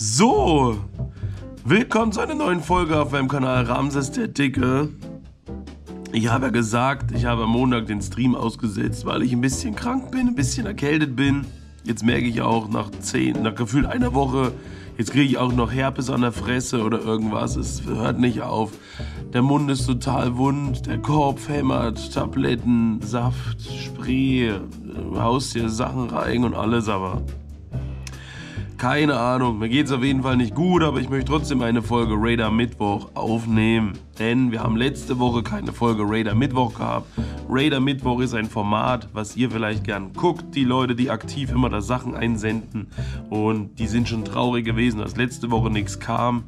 So, willkommen zu einer neuen Folge auf meinem Kanal Ramses der Dicke. Ich habe ja gesagt, ich habe am Montag den Stream ausgesetzt, weil ich ein bisschen krank bin, ein bisschen erkältet bin. Jetzt merke ich auch nach zehn, nach gefühlt einer Woche, jetzt kriege ich auch noch Herpes an der Fresse oder irgendwas. Es hört nicht auf. Der Mund ist total wund, der Kopf hämmert, Tabletten, Saft, Spree, haust dir Sachen rein und alles, aber keine Ahnung, mir geht es auf jeden Fall nicht gut, aber ich möchte trotzdem eine Folge Raider Mittwoch aufnehmen. Denn wir haben letzte Woche keine Folge Raider Mittwoch gehabt. Raider Mittwoch ist ein Format, was ihr vielleicht gern guckt. Die Leute, die aktiv immer da Sachen einsenden. Und die sind schon traurig gewesen, dass letzte Woche nichts kam.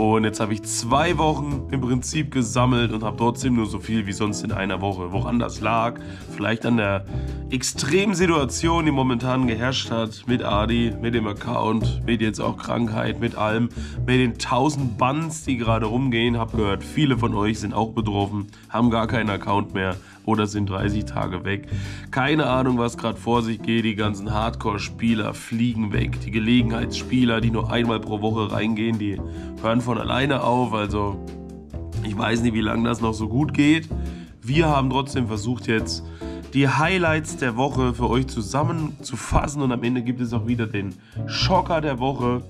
Und jetzt habe ich zwei Wochen im Prinzip gesammelt und habe trotzdem nur so viel wie sonst in einer Woche. Woran das lag? Vielleicht an der extremen Situation, die momentan geherrscht hat mit Adi, mit dem Account, mit jetzt auch Krankheit, mit allem, mit den tausend Bands, die gerade rumgehen. Hab gehört, viele von euch sind auch betroffen, haben gar keinen Account mehr oder sind 30 Tage weg. Keine Ahnung, was gerade vor sich geht. Die ganzen Hardcore-Spieler fliegen weg. Die Gelegenheitsspieler, die nur einmal pro Woche reingehen, die hören von alleine auf. Also ich weiß nicht, wie lange das noch so gut geht. Wir haben trotzdem versucht jetzt die Highlights der Woche für euch zusammenzufassen und am Ende gibt es auch wieder den Schocker der Woche.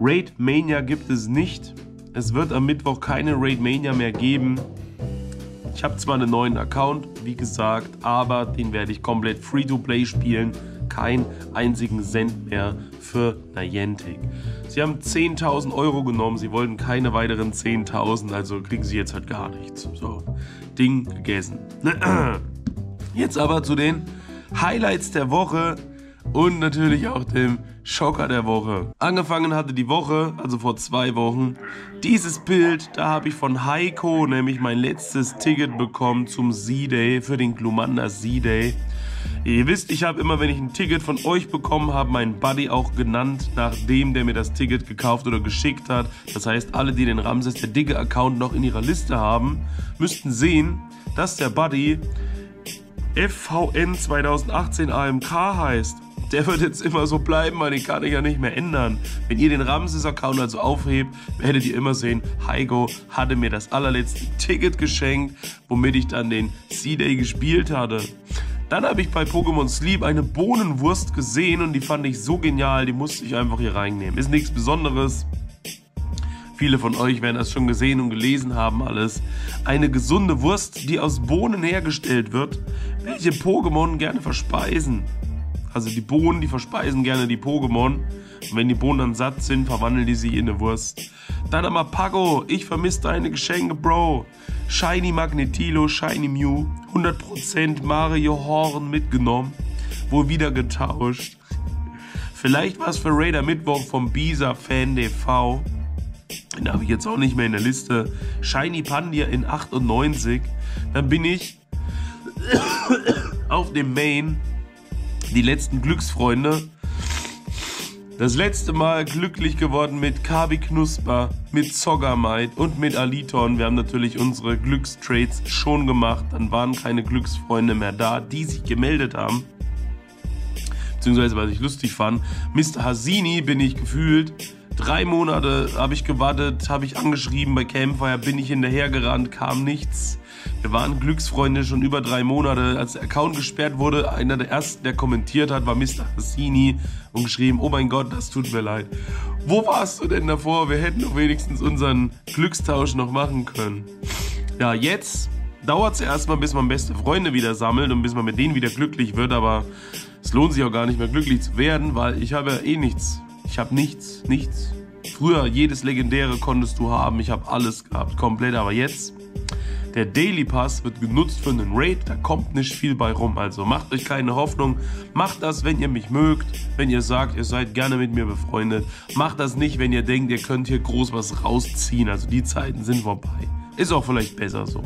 Raid Mania gibt es nicht. Es wird am Mittwoch keine Raid Mania mehr geben. Ich habe zwar einen neuen Account, wie gesagt, aber den werde ich komplett Free-to-Play spielen. Kein einzigen Cent mehr für Niantic. Sie haben 10.000 Euro genommen, sie wollten keine weiteren 10.000, also kriegen sie jetzt halt gar nichts. So, Ding gegessen. Jetzt aber zu den Highlights der Woche und natürlich auch dem Schocker der Woche. Angefangen hatte die Woche, also vor zwei Wochen, dieses Bild, da habe ich von Heiko nämlich mein letztes Ticket bekommen zum Z-Day, für den Glumanda Z-Day. Ihr wisst, ich habe immer, wenn ich ein Ticket von euch bekommen habe, meinen Buddy auch genannt, nach dem, der mir das Ticket gekauft oder geschickt hat. Das heißt, alle, die den Ramses der dicke Account noch in ihrer Liste haben, müssten sehen, dass der Buddy FVN 2018 AMK heißt der wird jetzt immer so bleiben, weil den kann ich ja nicht mehr ändern. Wenn ihr den Ramses-Account also aufhebt, werdet ihr immer sehen, Heiko hatte mir das allerletzte Ticket geschenkt, womit ich dann den C-Day gespielt hatte. Dann habe ich bei Pokémon Sleep eine Bohnenwurst gesehen und die fand ich so genial, die musste ich einfach hier reinnehmen. Ist nichts Besonderes. Viele von euch werden das schon gesehen und gelesen haben alles. Eine gesunde Wurst, die aus Bohnen hergestellt wird, welche Pokémon gerne verspeisen. Also die Bohnen, die verspeisen gerne die Pokémon. Und wenn die Bohnen dann satt sind, verwandeln die sie in eine Wurst. Dann aber Pago, ich vermisse deine Geschenke, Bro. Shiny Magnetilo, Shiny Mew, 100% Mario Horn mitgenommen. Wohl wieder getauscht. Vielleicht was für Raider Mittwoch vom Bisa Fan TV. Den habe ich jetzt auch nicht mehr in der Liste. Shiny Pandia in 98. Dann bin ich auf dem Main die letzten Glücksfreunde. Das letzte Mal glücklich geworden mit Kabi Knusper, mit Zoggermite und mit Aliton. Wir haben natürlich unsere Glückstrades schon gemacht. Dann waren keine Glücksfreunde mehr da, die sich gemeldet haben. Beziehungsweise, was ich lustig fand, Mr. Hasini bin ich gefühlt. Drei Monate habe ich gewartet, habe ich angeschrieben bei Campfire, bin ich hinterhergerannt, kam nichts. Wir waren Glücksfreunde schon über drei Monate. Als der Account gesperrt wurde, einer der ersten, der kommentiert hat, war Mr. Hassini und geschrieben, oh mein Gott, das tut mir leid. Wo warst du denn davor? Wir hätten doch wenigstens unseren Glückstausch noch machen können. Ja, jetzt dauert es erstmal, bis man beste Freunde wieder sammelt und bis man mit denen wieder glücklich wird, aber es lohnt sich auch gar nicht mehr glücklich zu werden, weil ich habe ja eh nichts. Ich habe nichts, nichts. Früher jedes Legendäre konntest du haben, ich habe alles gehabt, komplett, aber jetzt der Daily Pass wird genutzt für einen Raid, da kommt nicht viel bei rum. Also macht euch keine Hoffnung. Macht das, wenn ihr mich mögt, wenn ihr sagt, ihr seid gerne mit mir befreundet. Macht das nicht, wenn ihr denkt, ihr könnt hier groß was rausziehen. Also die Zeiten sind vorbei. Ist auch vielleicht besser so.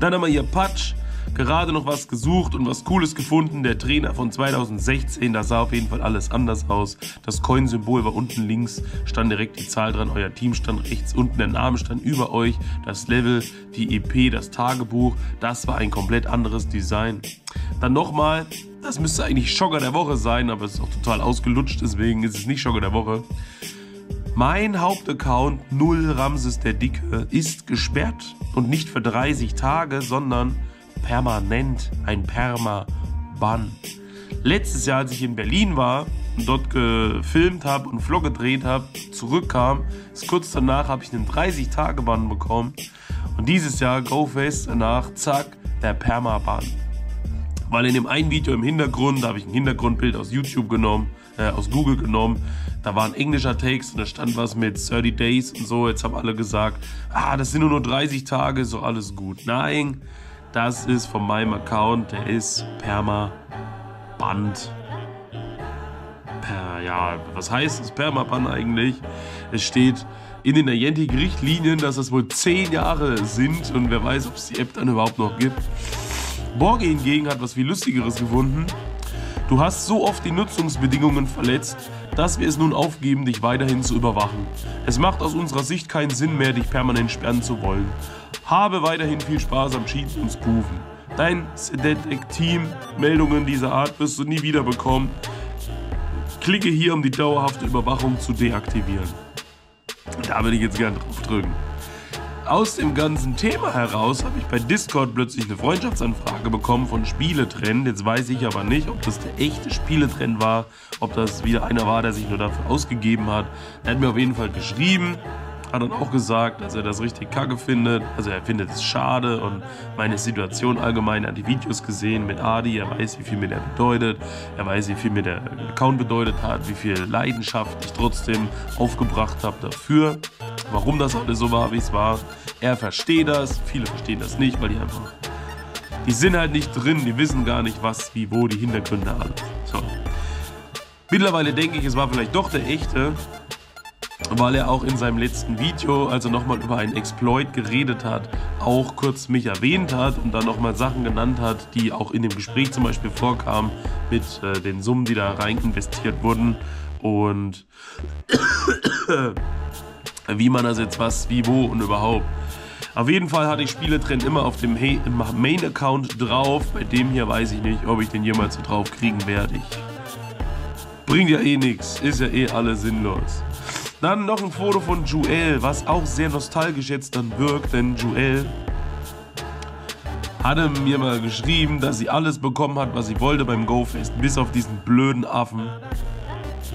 Dann haben wir hier Patch gerade noch was gesucht und was Cooles gefunden. Der Trainer von 2016, da sah auf jeden Fall alles anders aus. Das Coin-Symbol war unten links, stand direkt die Zahl dran, euer Team stand rechts unten, der Name stand über euch, das Level, die EP, das Tagebuch, das war ein komplett anderes Design. Dann nochmal Das müsste eigentlich Schocker der Woche sein, aber es ist auch total ausgelutscht, deswegen ist es nicht Schocker der Woche. Mein Hauptaccount Null Ramses der Dicke ist gesperrt und nicht für 30 Tage, sondern permanent ein Perma-Bann. Letztes Jahr, als ich in Berlin war und dort gefilmt habe und Vlog gedreht habe, zurückkam, ist kurz danach habe ich einen 30-Tage-Bann bekommen. Und dieses Jahr, go fest danach, zack, der Perma-Bann. Weil in dem einen Video im Hintergrund, da habe ich ein Hintergrundbild aus YouTube genommen, äh, aus Google genommen, da war ein englischer Text und da stand was mit 30 Days und so. Jetzt haben alle gesagt, ah, das sind nur, nur 30 Tage, so alles gut. Nein, das ist von meinem Account, der ist Perma-Band. Per, ja, was heißt das Perma-Band eigentlich? Es steht in den Niantic-Richtlinien, dass das wohl 10 Jahre sind und wer weiß, ob es die App dann überhaupt noch gibt. Borgi hingegen hat was viel Lustigeres gefunden. Du hast so oft die Nutzungsbedingungen verletzt, dass wir es nun aufgeben, dich weiterhin zu überwachen. Es macht aus unserer Sicht keinen Sinn mehr, dich permanent sperren zu wollen. Habe weiterhin viel Spaß am Cheaten und Spoofen. Dein Sedetic-Team, Meldungen dieser Art wirst du nie wieder bekommen. Klicke hier, um die dauerhafte Überwachung zu deaktivieren. Da würde ich jetzt gerne drauf drücken aus dem ganzen Thema heraus habe ich bei Discord plötzlich eine Freundschaftsanfrage bekommen von Spieletrend. Jetzt weiß ich aber nicht, ob das der echte Spieletrend war, ob das wieder einer war, der sich nur dafür ausgegeben hat. Er hat mir auf jeden Fall geschrieben, hat dann auch gesagt, dass er das richtig kacke findet. Also er findet es schade und meine Situation allgemein, er hat die Videos gesehen mit Adi, er weiß, wie viel mir der bedeutet, er weiß, wie viel mir der Account bedeutet hat, wie viel Leidenschaft ich trotzdem aufgebracht habe dafür warum das alles so war, wie es war. Er versteht das, viele verstehen das nicht, weil die einfach, die sind halt nicht drin, die wissen gar nicht, was, wie, wo, die Hintergründe alle. So. Mittlerweile denke ich, es war vielleicht doch der echte, weil er auch in seinem letzten Video, als er nochmal über einen Exploit geredet hat, auch kurz mich erwähnt hat und dann nochmal Sachen genannt hat, die auch in dem Gespräch zum Beispiel vorkamen mit äh, den Summen, die da rein investiert wurden. Und wie man das jetzt was, wie, wo und überhaupt. Auf jeden Fall hatte ich Spieletrend immer auf dem Main-Account drauf. Bei dem hier weiß ich nicht, ob ich den jemals so drauf kriegen werde. Ich bringt ja eh nichts, ist ja eh alles sinnlos. Dann noch ein Foto von Joel, was auch sehr nostalgisch jetzt dann wirkt, denn Joel hatte mir mal geschrieben, dass sie alles bekommen hat, was sie wollte beim GoFest, bis auf diesen blöden Affen.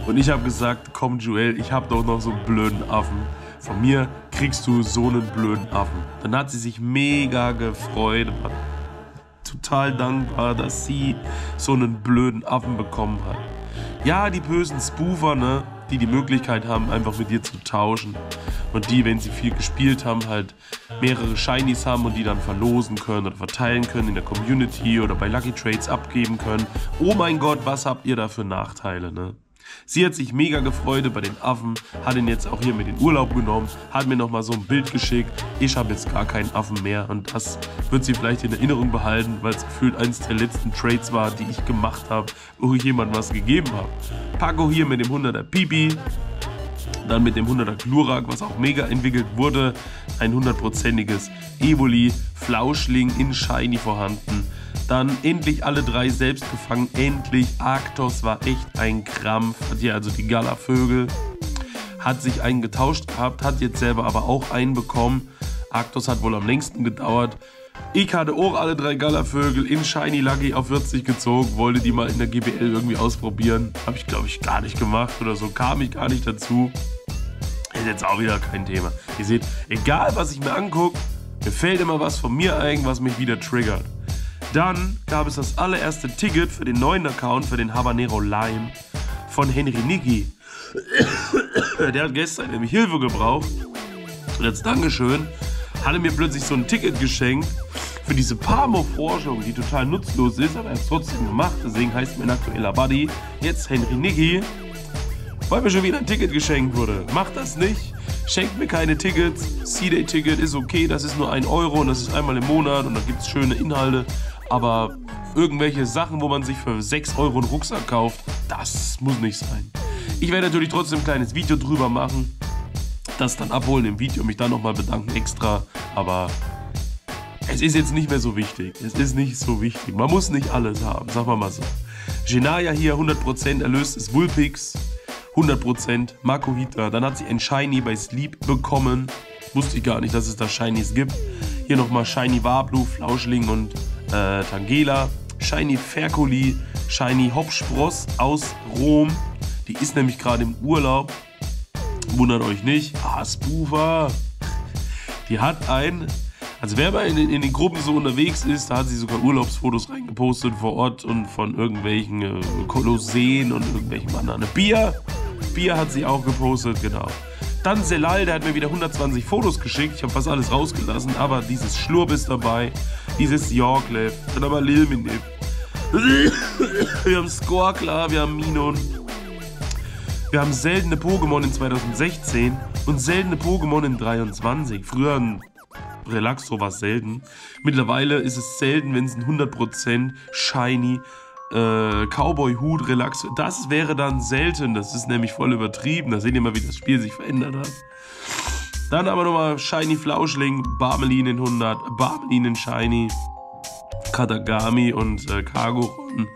Und ich habe gesagt, komm Joel, ich habe doch noch so einen blöden Affen von mir kriegst du so einen blöden Affen. Dann hat sie sich mega gefreut, war total dankbar, dass sie so einen blöden Affen bekommen hat. Ja, die bösen Spoofer, ne, die die Möglichkeit haben, einfach mit dir zu tauschen. Und die, wenn sie viel gespielt haben, halt mehrere Shinies haben und die dann verlosen können oder verteilen können in der Community oder bei Lucky Trades abgeben können. Oh mein Gott, was habt ihr da für Nachteile, ne? Sie hat sich mega gefreut bei den Affen, hat ihn jetzt auch hier mit in Urlaub genommen, hat mir nochmal so ein Bild geschickt. Ich habe jetzt gar keinen Affen mehr und das wird sie vielleicht in Erinnerung behalten, weil es gefühlt eines der letzten Trades war, die ich gemacht habe, wo ich jemandem was gegeben habe. Paco hier mit dem 100er Pipi, dann mit dem 100er Glurak, was auch mega entwickelt wurde, ein 100%iges Evoli, Flauschling in Shiny vorhanden. Dann endlich alle drei selbst gefangen. Endlich. Arktos war echt ein Krampf. Hat hier also die Gala-Vögel. Hat sich einen getauscht gehabt, hat jetzt selber aber auch einen bekommen. Arktos hat wohl am längsten gedauert. Ich hatte auch alle drei Gala-Vögel in Shiny Lucky auf 40 gezogen, wollte die mal in der GBL irgendwie ausprobieren. Habe ich, glaube ich, gar nicht gemacht oder so, kam ich gar nicht dazu. Ist jetzt auch wieder kein Thema. Ihr seht, egal was ich mir angucke, mir fällt immer was von mir ein, was mich wieder triggert. Dann gab es das allererste Ticket für den neuen Account, für den Habanero Lime von Henry Niki. Der hat gestern nämlich Hilfe gebraucht. Und als Dankeschön hat er mir plötzlich so ein Ticket geschenkt für diese Pamo-Forschung, die total nutzlos ist, aber er hat es trotzdem gemacht. Deswegen heißt mein aktueller Buddy jetzt Henry Niki, weil mir schon wieder ein Ticket geschenkt wurde. Macht das nicht. Schenkt mir keine Tickets. C-Day-Ticket ist okay, das ist nur ein Euro und das ist einmal im Monat und da gibt es schöne Inhalte. Aber irgendwelche Sachen, wo man sich für 6 Euro einen Rucksack kauft, das muss nicht sein. Ich werde natürlich trotzdem ein kleines Video drüber machen, das dann abholen im Video, mich dann nochmal bedanken extra. Aber es ist jetzt nicht mehr so wichtig. Es ist nicht so wichtig. Man muss nicht alles haben, sagen wir mal so. Genaya hier 100% erlöst ist Vulpix. 100% Makuhita. Dann hat sie ein Shiny bei Sleep bekommen. Wusste ich gar nicht, dass es da Shinies gibt. Hier nochmal Shiny Wablu, Flauschling und äh, Tangela. Shiny Ferkuli, Shiny Hopspross aus Rom. Die ist nämlich gerade im Urlaub. Wundert euch nicht. Ah, Spoofer. Die hat ein also wer mal in, in, den Gruppen so unterwegs ist, da hat sie sogar Urlaubsfotos reingepostet vor Ort und von irgendwelchen äh, Kolosseen und irgendwelchen anderen. Bier, Bier hat sie auch gepostet, genau. Dann Selal, der hat mir wieder 120 Fotos geschickt. Ich habe fast alles rausgelassen, aber dieses Schlurp ist dabei, dieses Yorklev, dann aber Lilminip. Wir haben Skorkler, wir haben Minon. Wir haben seltene Pokémon in 2016 und seltene Pokémon in 23. Früher ein Relaxo war selten. Mittlerweile ist es selten, wenn es ein 100% shiny äh, Cowboy-Hut Relaxo. Das wäre dann selten. Das ist nämlich voll übertrieben. Da seht ihr mal, wie das Spiel sich verändert hat. Dann aber nochmal Shiny Flauschling, Barmelin in 100, Barmelin in Shiny, Katagami und äh, Kagoron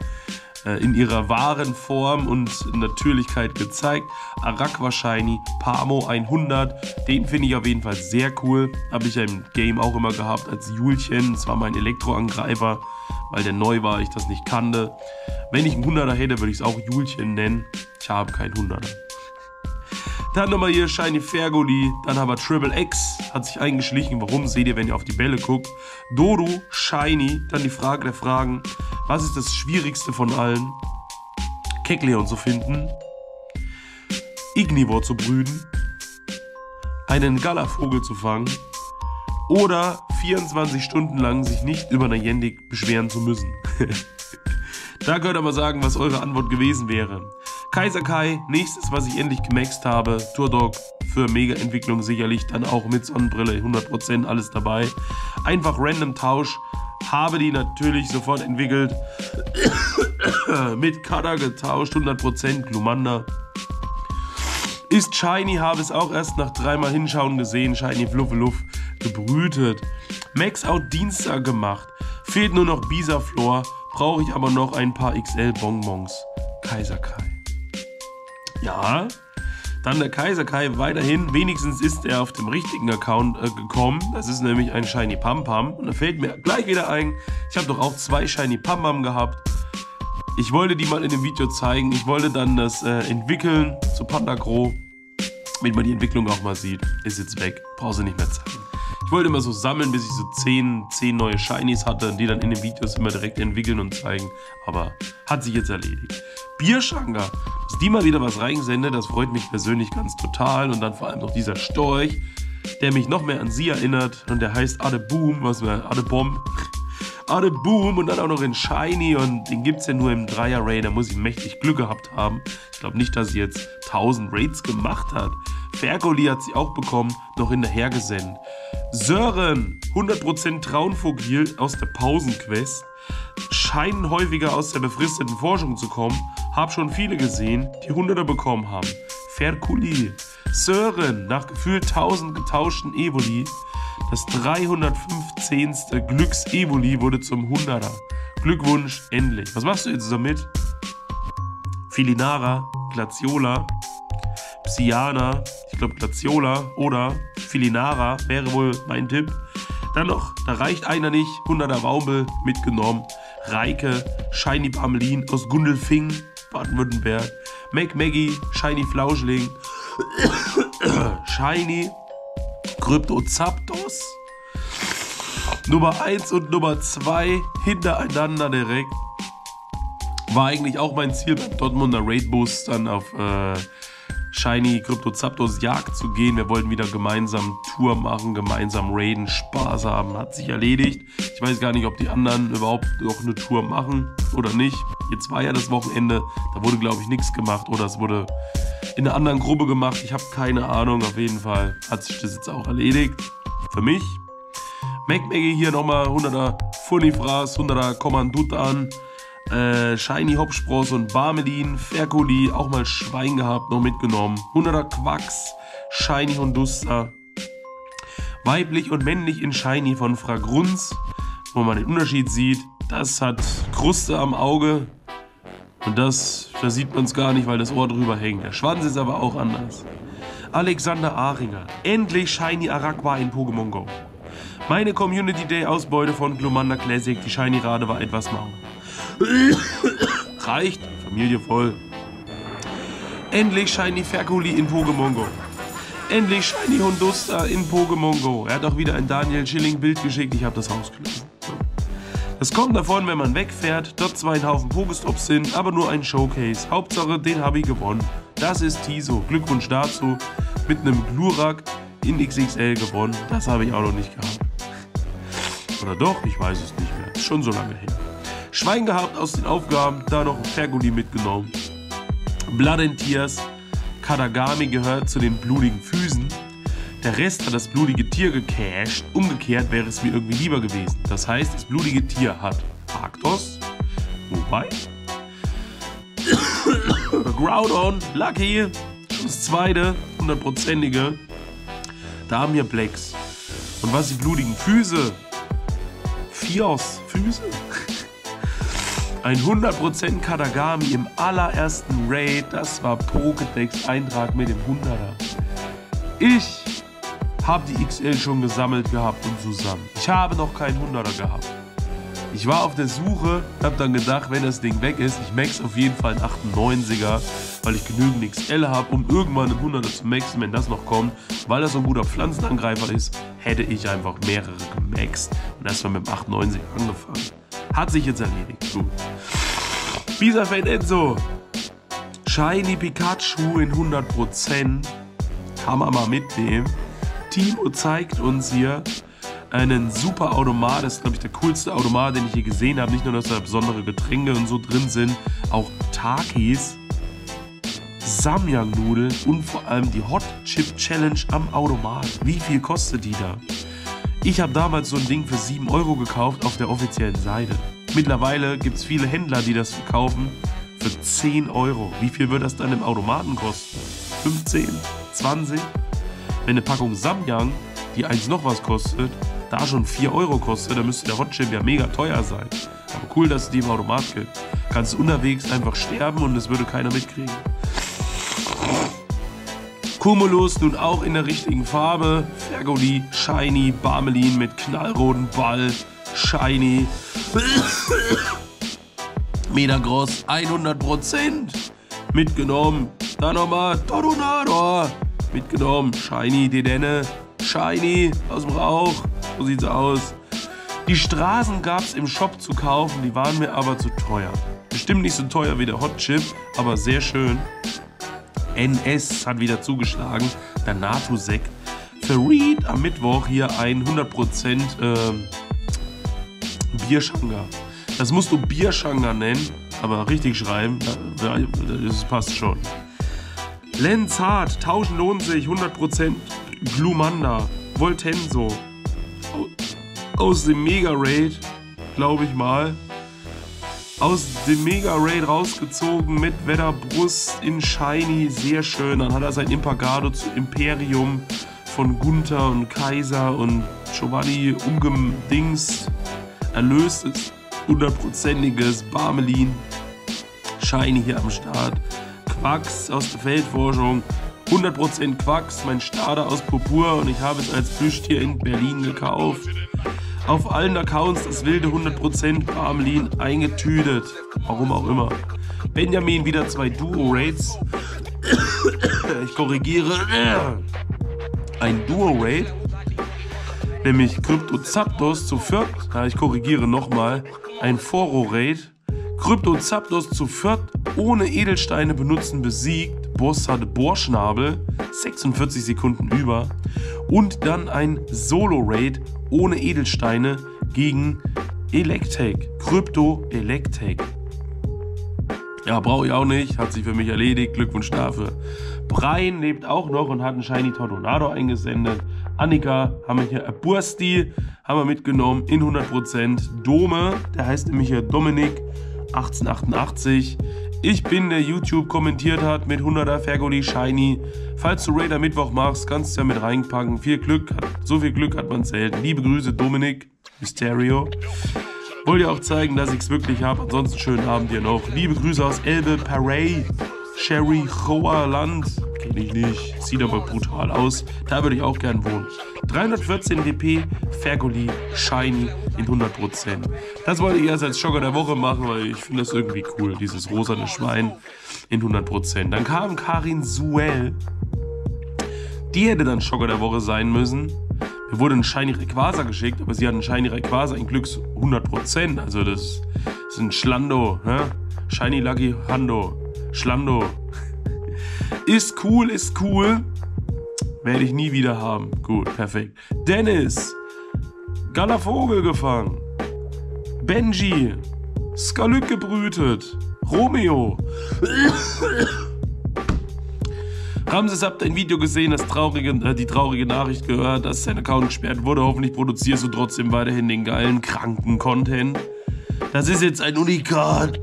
äh, in ihrer wahren Form und Natürlichkeit gezeigt. Arakwa Shiny, Pamo 100, den finde ich auf jeden Fall sehr cool. Habe ich ja im Game auch immer gehabt als Julchen. Das war mein Elektroangreifer, weil der neu war, ich das nicht kannte. Wenn ich einen 100er hätte, würde ich es auch Julchen nennen. Ich habe keinen 100er. Dann nochmal hier Shiny Fergoli, dann haben wir Triple X, hat sich eingeschlichen. Warum seht ihr, wenn ihr auf die Bälle guckt? Doru, Shiny, dann die Frage der Fragen. Was ist das Schwierigste von allen? Kekleon zu finden, Ignivor zu brüden, einen Gallavogel zu fangen oder 24 Stunden lang sich nicht über eine Yendik beschweren zu müssen. da könnt ihr mal sagen, was eure Antwort gewesen wäre. Kaiser Kai, nächstes, was ich endlich gemaxt habe. Tourdog für Mega-Entwicklung sicherlich, dann auch mit Sonnenbrille, 100% alles dabei. Einfach random Tausch. Habe die natürlich sofort entwickelt. mit Kada getauscht, 100% Glumanda. Ist Shiny, habe es auch erst nach dreimal Hinschauen gesehen. Shiny Fluffeluff gebrütet. Max Out Dienstag gemacht. Fehlt nur noch Bisaflor. Brauche ich aber noch ein paar XL Bonbons. Kaiser Kai. Ja. Dann der Kaiser Kai weiterhin. Wenigstens ist er auf dem richtigen Account äh, gekommen. Das ist nämlich ein Shiny Pam Pam. Und da fällt mir gleich wieder ein, ich habe doch auch zwei Shiny Pam Pam gehabt. Ich wollte die mal in dem Video zeigen. Ich wollte dann das äh, entwickeln zu Pandagro. Damit man die Entwicklung auch mal sieht. Ist jetzt weg. Brauchst du nicht mehr zeigen. Ich wollte immer so sammeln, bis ich so 10, 10 neue Shinies hatte die dann in den Videos immer direkt entwickeln und zeigen. Aber hat sich jetzt erledigt. Bierschanker, dass die mal wieder was reinsendet, das freut mich persönlich ganz total. Und dann vor allem noch dieser Storch, der mich noch mehr an sie erinnert. Und der heißt Ade Boom, was mir Ade Bomb. Ade Boom und dann auch noch in Shiny und den gibt es ja nur im Dreier Raid, da muss ich mächtig Glück gehabt haben. Ich glaube nicht, dass sie jetzt 1000 Raids gemacht hat. Fergoli hat sie auch bekommen, noch hinterher gesendet. Sören, 100% Traunvogel aus der Pausenquest, scheinen häufiger aus der befristeten Forschung zu kommen. Hab schon viele gesehen, die Hunderter bekommen haben. Ferkuli, Sören, nach gefühlt 1000 getauschten Evoli. Das 315. Glücks-Evoli wurde zum 100er. Glückwunsch, endlich. Was machst du jetzt damit? Filinara, Glaciola, Psyana, ich glaube Glaciola oder Filinara wäre wohl mein Tipp. Dann noch, da reicht einer nicht, 100er Waumel mitgenommen. Reike, Shiny Parmelin aus Gundelfing, Baden-Württemberg. Mac Maggie, Shiny Flauschling. Shiny Krypto Zapdos. Nummer 1 und Nummer 2 hintereinander direkt. War eigentlich auch mein Ziel beim Dortmunder Raid Boost dann auf äh, Shiny Crypto Zapdos Jagd zu gehen. Wir wollten wieder gemeinsam Tour machen, gemeinsam raiden, Spaß haben. Hat sich erledigt. Ich weiß gar nicht, ob die anderen überhaupt noch eine Tour machen oder nicht. Jetzt war ja das Wochenende. Da wurde, glaube ich, nichts gemacht oder es wurde in einer anderen Gruppe gemacht. Ich habe keine Ahnung. Auf jeden Fall hat sich das jetzt auch erledigt. Für mich. MacMaggie hier nochmal 100er Funifras, 100er Kommandut an äh, Shiny Hopspross und Barmelin, Ferkuli, auch mal Schwein gehabt, noch mitgenommen. 100er Quacks, Shiny Hondusta. Weiblich und männlich in Shiny von Fragrunz, wo man den Unterschied sieht. Das hat Kruste am Auge. Und das, da sieht man es gar nicht, weil das Ohr drüber hängt. Der Schwanz ist aber auch anders. Alexander Aringer. Endlich Shiny Araqua in Pokémon Go. Meine Community Day Ausbeute von Glumanda Classic. Die Shiny Rade war etwas mau. Reicht. Familie voll. Endlich Shiny Ferkuli in Pokémon Go. Endlich Shiny Hondusta in Pokémon Go. Er hat auch wieder ein Daniel Schilling Bild geschickt. Ich habe das rausgelesen. Das kommt davon, wenn man wegfährt, dort zwei Haufen Pokestops sind, aber nur ein Showcase. Hauptsache, den habe ich gewonnen. Das ist Tiso. Glückwunsch dazu. Mit einem Glurak in XXL gewonnen. Das habe ich auch noch nicht gehabt. Oder doch? Ich weiß es nicht mehr. Ist schon so lange her. Schwein gehabt aus den Aufgaben, da noch ein Ferguli mitgenommen. Tears. Kadagami gehört zu den blutigen Füßen. Der Rest hat das blutige Tier gecached. Umgekehrt wäre es mir irgendwie lieber gewesen. Das heißt, das blutige Tier hat Arktos. Wobei. Groudon, Lucky. Das zweite, hundertprozentige. Da haben wir Blacks. Und was die blutigen Füße? Fios, Füße? Ein 100% Kadagami im allerersten Raid. Das war Pokédex-Eintrag mit dem 100er. Ich habe die XL schon gesammelt gehabt und zusammen. Ich habe noch keinen 100er gehabt. Ich war auf der Suche, habe dann gedacht, wenn das Ding weg ist, ich max auf jeden Fall einen 98er, weil ich genügend XL habe, um irgendwann einen 100er zu maxen, wenn das noch kommt. Weil das so ein guter Pflanzenangreifer ist, hätte ich einfach mehrere gemaxt und erstmal mit dem 98 angefangen. Hat sich jetzt erledigt. Gut. Bisa-Fan Enzo. Shiny Pikachu in 100%. Kann man mal mitnehmen. Timo zeigt uns hier einen super Automat. Das ist, glaube ich, der coolste Automat, den ich je gesehen habe. Nicht nur, dass da besondere Getränke und so drin sind, auch Takis, Samyang-Nudeln und vor allem die Hot Chip Challenge am Automat. Wie viel kostet die da? Ich habe damals so ein Ding für 7 Euro gekauft auf der offiziellen Seite. Mittlerweile gibt es viele Händler, die das verkaufen für 10 Euro. Wie viel wird das dann im Automaten kosten? 15? 20? Wenn eine Packung Samyang, die eins noch was kostet, da schon 4 Euro kostet, dann müsste der Hotchip ja mega teuer sein. Aber cool, dass es die im Automat gibt. Kannst unterwegs einfach sterben und es würde keiner mitkriegen. Cumulus nun auch in der richtigen Farbe. Fergoli, Shiny, Barmelin mit knallroten Ball. Shiny. Metagross 100% mitgenommen. Dann nochmal Tornado mitgenommen. Shiny Dedenne. Shiny aus dem Rauch. So sieht's aus. Die Straßen gab's im Shop zu kaufen, die waren mir aber zu teuer. Bestimmt nicht so teuer wie der Hot Chip, aber sehr schön. NS hat wieder zugeschlagen, der NATO-Sekt. Reed am Mittwoch hier ein 100% ähm, Bierschanga. Das musst du Bierschanga nennen, aber richtig schreiben, das passt schon. Lenz Hart, tauschen lohnt sich, 100% Glumanda, Voltenso. Aus dem Mega Raid, glaube ich mal aus dem Mega Raid rausgezogen mit Wetterbrust in Shiny, sehr schön. Dann hat er sein Impagado zu Imperium von Gunther und Kaiser und Giovanni umgedings. Erlöstes, hundertprozentiges Barmelin. Shiny hier am Start. Quacks aus der Feldforschung. 100% Quacks, mein Starter aus Purpur und ich habe es als Plüschtier in Berlin gekauft auf allen Accounts das wilde 100% Barmelin eingetütet. Warum auch immer. Benjamin wieder zwei Duo-Raids. ich korrigiere. Ein Duo-Raid. Nämlich Kryptozapdos zu viert. Ja, ich korrigiere nochmal. Ein Foro-Raid. Kryptozapdos zu viert ohne Edelsteine benutzen besiegt. Boss hatte Bohrschnabel. 46 Sekunden über. Und dann ein Solo-Raid ohne Edelsteine gegen Electek. Krypto Electek. Ja, brauche ich auch nicht. Hat sich für mich erledigt. Glückwunsch dafür. Brian lebt auch noch und hat einen Shiny Tornado eingesendet. Annika haben wir hier Bursti, haben wir mitgenommen in 100%. Dome, der heißt nämlich hier Dominik 1888. Ich bin, der YouTube kommentiert hat mit 100er Fergoli Shiny. Falls du Raider Mittwoch machst, kannst du ja mit reinpacken. Viel Glück, so viel Glück hat man selten. Liebe Grüße, Dominik, Mysterio. Wollte ja auch zeigen, dass ich es wirklich habe. Ansonsten schönen Abend dir noch. Liebe Grüße aus Elbe, Paray, Sherry, Choa Land. Kenne ich nicht. Sieht aber brutal aus. Da würde ich auch gern wohnen. 314 dp, Fergoli, Shiny in 100%. Das wollte ich erst als Schocker der Woche machen, weil ich finde das irgendwie cool. Dieses rosane Schwein in 100%. Dann kam Karin Suel. Die hätte dann Schocker der Woche sein müssen. Mir wurde ein Shiny Rayquaza geschickt, aber sie hat einen Shiny Rayquaza in Glücks 100%. Also das ist ein Schlando. Ne? Shiny Lucky Hando. Schlando. Ist cool, ist cool. Werde ich nie wieder haben. Gut, perfekt. Dennis. Galavogel gefangen. Benji. Skalyk gebrütet. Romeo. Ramses habt ein Video gesehen, das traurige, äh, die traurige Nachricht gehört, dass sein Account gesperrt wurde. Hoffentlich produzierst du trotzdem weiterhin den geilen, kranken Content. Das ist jetzt ein Unikat.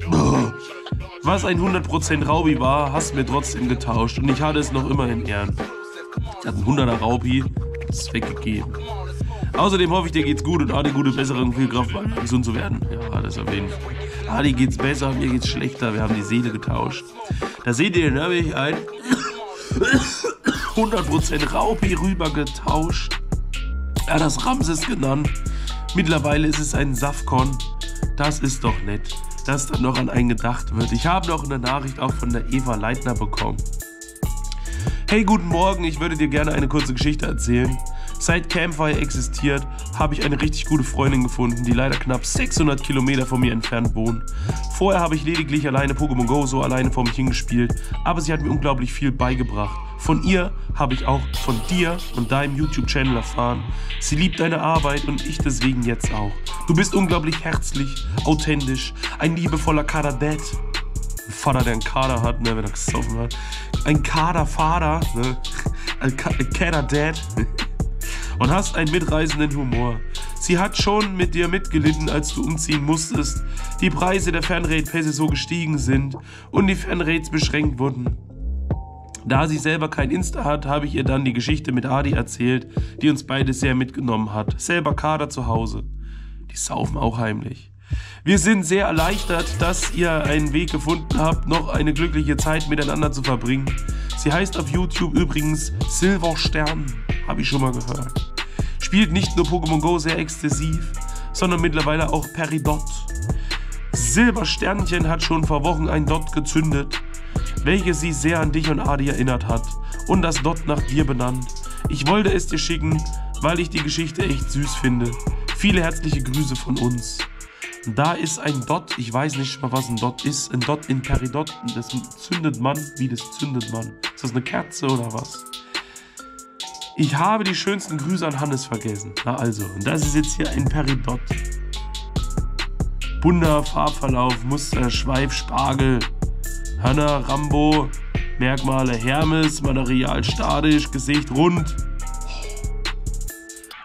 Was ein 100% Raubi war, hast du mir trotzdem getauscht und ich hatte es noch immer in Ehren. Hatte einen 100er Raubi, das ist weggegeben. Außerdem hoffe ich, dir geht's gut und Adi gute Besserung, viel Kraft, gesund zu werden. Ja, das Fall. Adi geht's besser, mir geht's schlechter, wir haben die Seele getauscht. Da seht ihr, da habe ich ein 100% Raupi rübergetauscht. Er hat das Ramses genannt. Mittlerweile ist es ein Safcon. Das ist doch nett, dass dann noch an einen gedacht wird. Ich habe noch eine Nachricht auch von der Eva Leitner bekommen. Hey, guten Morgen, ich würde dir gerne eine kurze Geschichte erzählen. Seit Campfire existiert, habe ich eine richtig gute Freundin gefunden, die leider knapp 600 Kilometer von mir entfernt wohnt. Vorher habe ich lediglich alleine Pokémon Go so alleine vor mich hingespielt, aber sie hat mir unglaublich viel beigebracht. Von ihr habe ich auch von dir und deinem YouTube-Channel erfahren. Sie liebt deine Arbeit und ich deswegen jetzt auch. Du bist unglaublich herzlich, authentisch, ein liebevoller Kader-Dad. Vater, der einen Kader hat, ne, wenn er gesoffen hat. Ein Kader-Vater, ne? Ein Kader-Dad. und hast einen mitreißenden Humor. Sie hat schon mit dir mitgelitten, als du umziehen musstest, die Preise der Fernrate-Pässe so gestiegen sind und die Fernrates beschränkt wurden. Da sie selber kein Insta hat, habe ich ihr dann die Geschichte mit Adi erzählt, die uns beide sehr mitgenommen hat. Selber Kader zu Hause. Die saufen auch heimlich. Wir sind sehr erleichtert, dass ihr einen Weg gefunden habt, noch eine glückliche Zeit miteinander zu verbringen. Sie heißt auf YouTube übrigens Silverstern, habe ich schon mal gehört spielt nicht nur Pokémon Go sehr exzessiv, sondern mittlerweile auch Peridot. Silbersternchen hat schon vor Wochen ein Dot gezündet, welches sie sehr an dich und Adi erinnert hat und das Dot nach dir benannt. Ich wollte es dir schicken, weil ich die Geschichte echt süß finde. Viele herzliche Grüße von uns. Da ist ein Dot, ich weiß nicht mal, was ein Dot ist. Ein Dot in Peridot, das zündet man. Wie das zündet man? Ist das eine Kerze oder was? Ich habe die schönsten Grüße an Hannes vergessen. Na also, und das ist jetzt hier ein Peridot. Bunter Farbverlauf, Muster, Schweif, Spargel, Hörner, Rambo, Merkmale Hermes, Material statisch, Gesicht rund,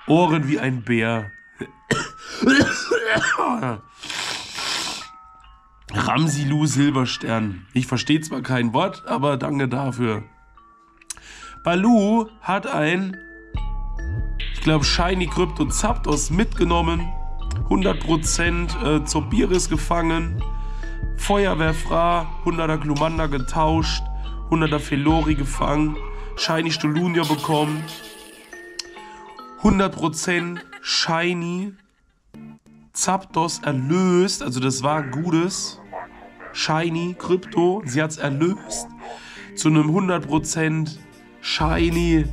Ohren wie ein Bär. Ramsilu Silberstern. Ich verstehe zwar kein Wort, aber danke dafür. Balu hat ein, ich glaube, Shiny Krypto Zapdos mitgenommen. 100% äh, Zobiris gefangen. Feuerwehrfra, 100er Glumanda getauscht. 100er Felori gefangen. Shiny Stolunia bekommen. 100% Shiny Zapdos erlöst. Also das war gutes. Shiny Krypto. Sie hat es erlöst. Zu einem 100% Shiny,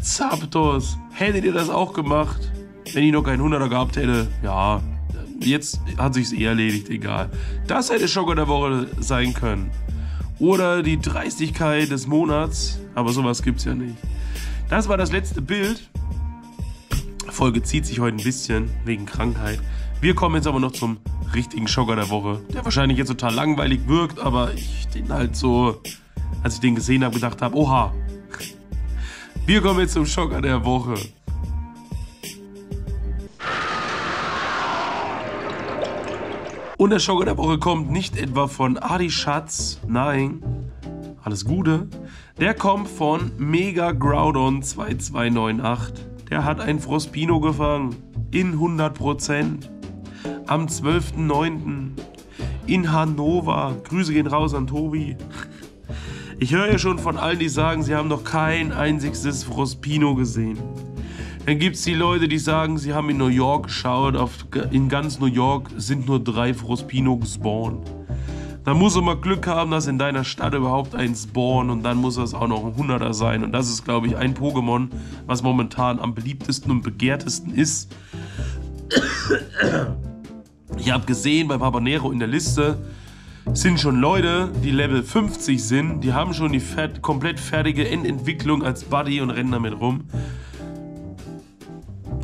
Zapdos. Hättet ihr das auch gemacht, wenn ich noch keinen 100er gehabt hätte? Ja, jetzt hat sich's eh erledigt, egal. Das hätte Schocker der Woche sein können. Oder die Dreistigkeit des Monats, aber sowas gibt's ja nicht. Das war das letzte Bild. Folge zieht sich heute ein bisschen wegen Krankheit. Wir kommen jetzt aber noch zum richtigen Schocker der Woche, der wahrscheinlich jetzt total langweilig wirkt, aber ich den halt so, als ich den gesehen habe, gedacht habe, oha, wir kommen jetzt zum Schocker der Woche. Und der Schocker der Woche kommt nicht etwa von Adi Schatz, nein, alles Gute. Der kommt von Mega Groudon 2298. Der hat ein Frospino gefangen. In 100%. Am 12.09. in Hannover. Grüße gehen raus an Tobi. Ich höre ja schon von allen, die sagen, sie haben noch kein einziges Frospino gesehen. Dann gibt es die Leute, die sagen, sie haben in New York geschaut. Auf, in ganz New York sind nur drei Frospino gespawnt. Da muss er mal Glück haben, dass in deiner Stadt überhaupt ein Spawn und dann muss es auch noch ein Hunderter sein. Und das ist, glaube ich, ein Pokémon, was momentan am beliebtesten und begehrtesten ist. Ich habe gesehen bei Papanero in der Liste sind schon Leute, die Level 50 sind, die haben schon die fett, komplett fertige Endentwicklung als Buddy und rennen damit rum.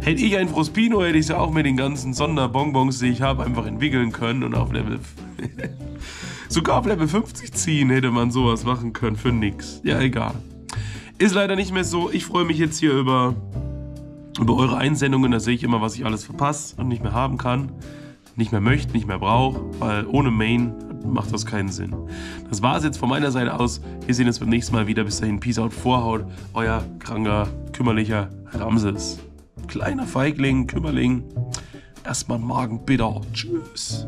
Hätte ich ein Frospino, hätte ich es ja auch mit den ganzen Sonderbonbons, die ich habe, einfach entwickeln können und auf Level. Sogar auf Level 50 ziehen hätte man sowas machen können für nix. Ja, egal. Ist leider nicht mehr so. Ich freue mich jetzt hier über, über eure Einsendungen. Da sehe ich immer, was ich alles verpasse und nicht mehr haben kann. Nicht mehr möchte, nicht mehr brauche, weil ohne Main macht das keinen Sinn. Das war es jetzt von meiner Seite aus. Wir sehen uns beim nächsten Mal wieder. Bis dahin, Peace out, Vorhaut. Euer kranker, kümmerlicher Ramses kleiner Feigling, Kümmerling. Erstmal Magen bitter. Tschüss.